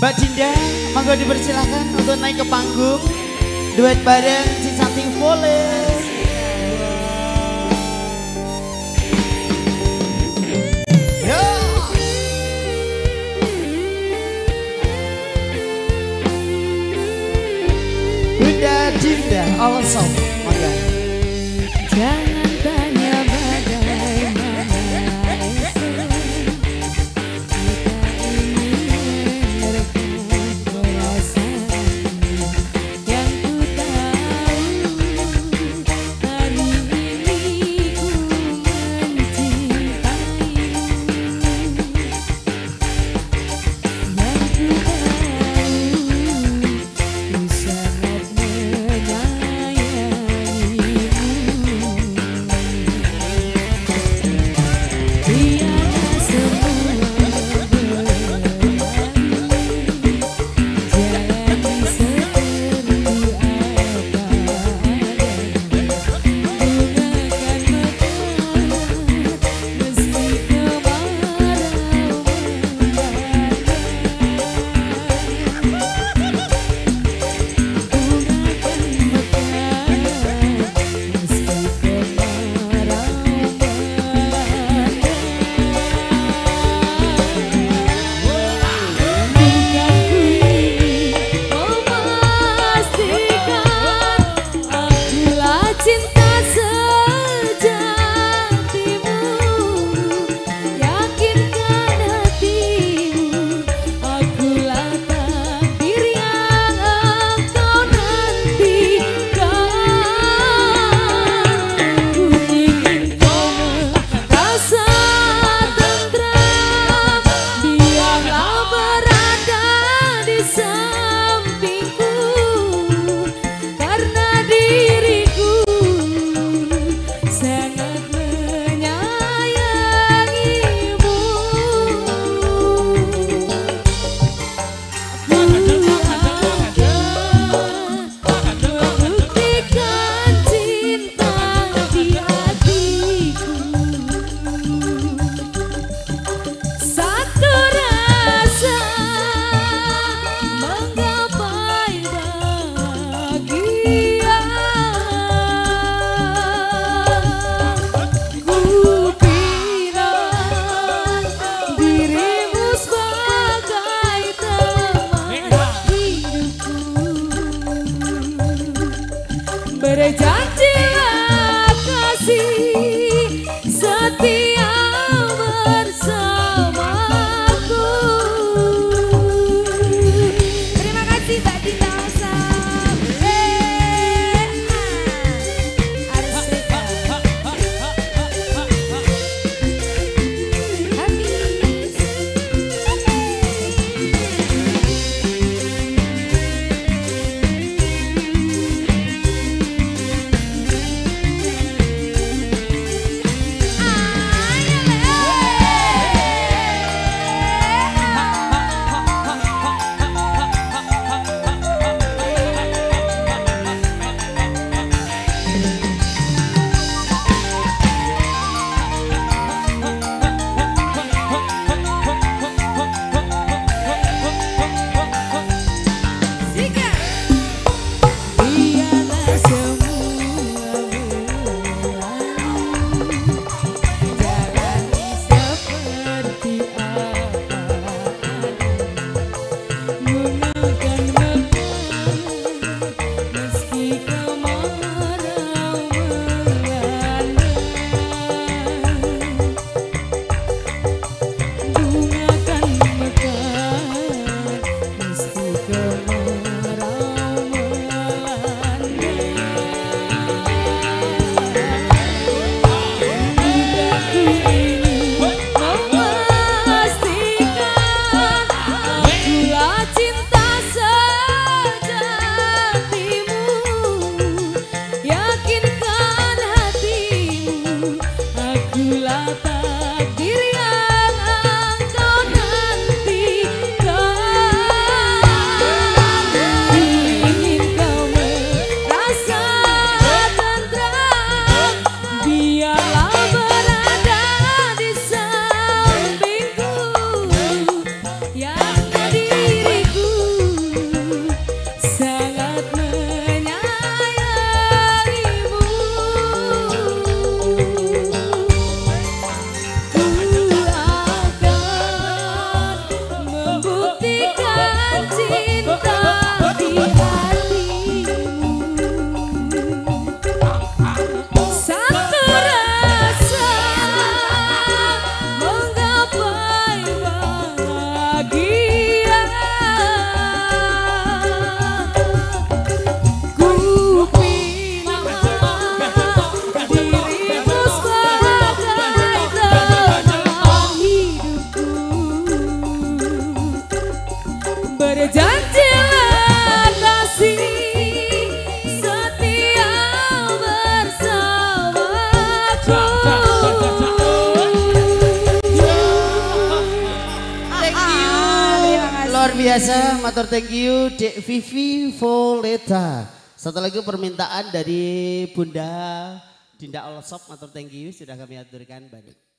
Mbak Dinda, monggo dipersilakan untuk naik ke panggung. Duet bareng si. Yo. Bunda Dinda, also, monggo. luar biasa motor thank you Dek Vivi Voleta. Satu lagi permintaan dari Bunda Dinda Olsop motor thank you sudah kami aturkan balik.